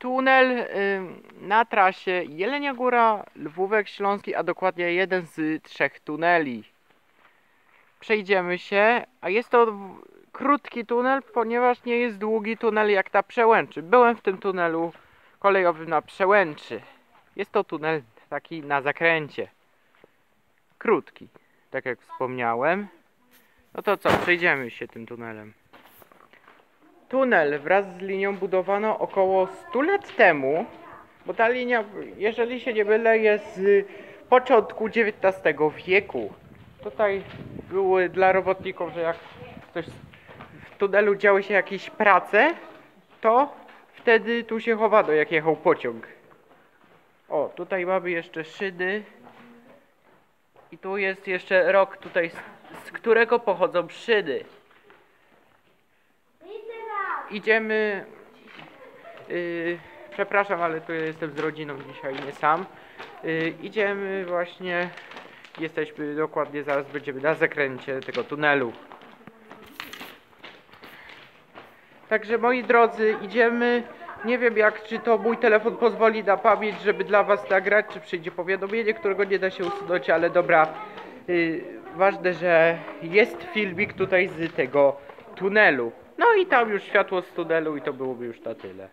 tunel ym, na trasie Jelenia Góra, Lwówek Śląski, a dokładnie jeden z trzech tuneli. Przejdziemy się, a jest to krótki tunel, ponieważ nie jest długi tunel jak na Przełęczy. Byłem w tym tunelu kolejowym na Przełęczy. Jest to tunel taki na zakręcie. Krótki, tak jak wspomniałem. No to co, przejdziemy się tym tunelem. Tunel wraz z linią budowano około 100 lat temu, bo ta linia, jeżeli się nie mylę, jest z początku XIX wieku. Tutaj były dla robotników, że jak coś w tunelu działy się jakieś prace, to wtedy tu się chowano, jak jechał pociąg. O, tutaj mamy jeszcze szyny. I tu jest jeszcze rok tutaj, z, z którego pochodzą szyny. Idziemy. Yy, przepraszam, ale tu jestem z rodziną dzisiaj, nie sam. Yy, idziemy właśnie. Jesteśmy dokładnie, zaraz będziemy na zakręcie tego tunelu. Także moi drodzy, idziemy. Nie wiem jak, czy to mój telefon pozwoli na pamięć, żeby dla was nagrać, czy przyjdzie powiadomienie, którego nie da się usunąć, ale dobra. Yy, ważne, że jest filmik tutaj z tego tunelu. No i tam już światło z tunelu i to byłoby już na tyle.